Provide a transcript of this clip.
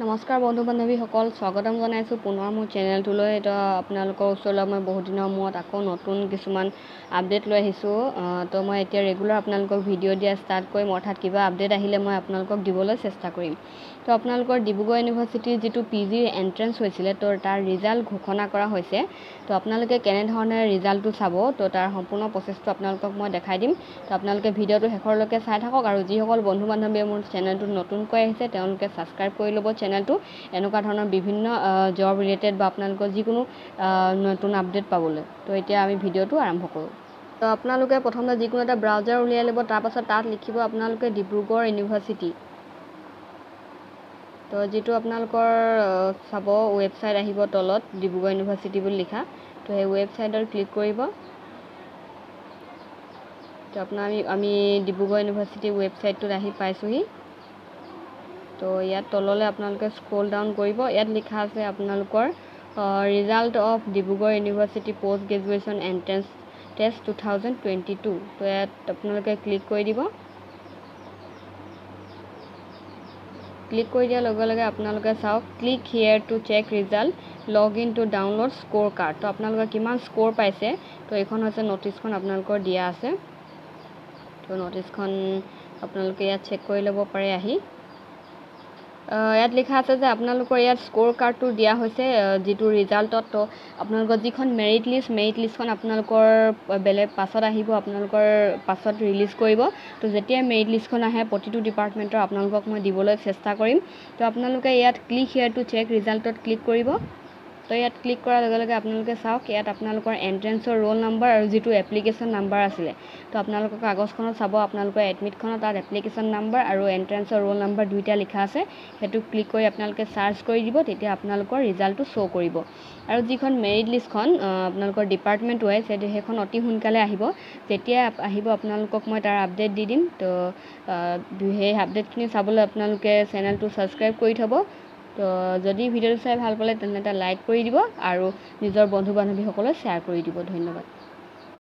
নমস্কাৰ বন্ধু বান্ধৱীসকল স্বাগতম জনাইছোঁ পুনৰ মোৰ চেনেলটোলৈ। তো আপোনালোকৰ ওচৰলৈ মই বহুত দিনৰ মূৰত আকৌ নতুন কিছুমান আপডেট লৈ আহিছোঁ। তো মই এতিয়া ৰেগুলাৰ আপোনালোকক ভিডিঅ' দিয়া ষ্টাৰ্ট কৰিম অৰ্থাৎ কিবা আপডেট আহিলে মই আপোনালোকক দিবলৈ চেষ্টা কৰিম। তো আপোনালোকৰ ডিব্ৰুগড় ইউনিভাৰ্চিটিৰ যিটো পি জিৰ এণ্ট্ৰেঞ্চ হৈছিলে তো তাৰ ৰিজাল্ট ঘোষণা কৰা হৈছে। তো আপোনালোকে কেনেধৰণে ৰিজাল্টটো চাব তো তাৰ সম্পূৰ্ণ প্ৰচেছটো আপোনালোকক মই দেখাই দিম। তো আপোনালোকে ভিডিঅ'টো শেষৰলৈকে চাই থাকক আৰু যিসকল বন্ধু বান্ধৱীয়ে মোৰ চেনেলটোত নতুনকৈ আহিছে তেওঁলোকে ছাবস্ক্ৰাইব কৰি ল'ব চেনেলটো এনেকুৱা ধৰণৰ বিভিন্ন জব ৰিলেটেড বা আপোনালোকৰ যিকোনো নতুন আপডেট পাবলৈ। তো এতিয়া আমি ভিডিঅ'টো আৰম্ভ কৰোঁ। তো আপোনালোকে প্ৰথমতে যিকোনো এটা ব্ৰাউজাৰ উলিয়াই ল'ব তাৰপাছত তাত লিখিব আপোনালোকে ডিব্ৰুগড় ইউনিভাৰ্চিটি তো যিটো আপোনালোকৰ চাব ৱেবছাইট আহিব তলত ডিব্ৰুগড় ইউনিভাৰ্চিটি বুলি লিখা। তো সেই ৱেবছাইটত ক্লিক কৰিব। তো আপোনাৰ আমি আমি ডিব্ৰুগড় ইউনিভাৰ্চিটিৰ ৱেবছাইটটোত আহি পাইছোঁহি। তো ইয়াত তললৈ আপোনালোকে স্ক্ৰল ডাউন কৰিব। ইয়াত লিখা আছে আপোনালোকৰ result of Dibrugarh university post graduation entrance test two thousand twenty two তো ইয়াত আপোনালোকে ক্লিক কৰি দিব। ক্লিক কৰি দিয়াৰ লগে লগে আপোনালোকে চাওক click here to check result log in to download score card তো আপোনালোকে কিমান স্ক'ৰ পাইছে তো এইখন হৈছে ন'টিছখন আপোনালোকৰ দিয়া আছে। তো ন'টিছখন আপোনালোকে ইয়াত চেক কৰি ল'ব পাৰে আহি। ইয়াত লিখা আছে যে আপোনালোকৰ ইয়াত স্ক'ৰ কাৰ্ডটো দিয়া হৈছে যিটো ৰিজাল্টত তো আপোনালোকৰ যিখন মেৰিট লিষ্ট মেৰিট লিষ্টখন আপোনালোকৰ বেলেগ পাছত আহিব আপোনালোকৰ পাছত ৰিলিজ কৰিব। তো যেতিয়া মেৰিট লিষ্টখন আহে প্ৰতিটো ডিপাৰ্টমেণ্টৰ আপোনালোকক মই দিবলৈ চেষ্টা কৰিম। তো আপোনালোকে ইয়াত ক্লিক হিয়াৰ টু চেক ৰিজাল্টত ক্লিক কৰিব। তো ইয়াত ক্লিক কৰাৰ লগে লগে আপোনালোকে চাওক ইয়াত আপোনালোকৰ এণ্ট্ৰেঞ্চৰ ৰোল নম্বৰ আৰু যিটো এপ্লিকেশ্যন নাম্বাৰ আছিলে। তো আপোনালোকৰ কাগজখনত চাব আপোনালোকৰ এডমিটখনত তাত এপ্লিকেশ্যন নাম্বাৰ আৰু এণ্ট্ৰেঞ্চৰ ৰোল নম্বৰ দুইটা লিখা আছে। সেইটো ক্লিক কৰি আপোনালোকে চাৰ্চ কৰি দিব তেতিয়া আপোনালোকৰ ৰিজাল্টটো শ্ব' কৰিব। আৰু যিখন মেৰিট লিষ্টখন আপোনালোকৰ ডিপাৰ্টমেণ্ট ৱাইজ সেইখন অতি সোনকালে আহিব। যেতিয়া আহিব আপোনালোকক মই তাৰ আপডেট দি দিম। তো সেই আপডেটখিনি চাবলৈ আপোনালোকে চেনেলটো ছাবস্ক্ৰাইব কৰি থ'ব। তো যদি ভিডিঅ'টো চাই ভাল পালে তেন্তে এটা লাইক কৰি দিব আৰু নিজৰ বন্ধু বান্ধৱীসকলক শ্বেয়াৰ কৰি দিব। ধন্যবাদ।